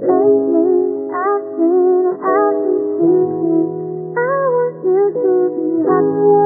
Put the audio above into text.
I've been, I've been thinking I want you to be happy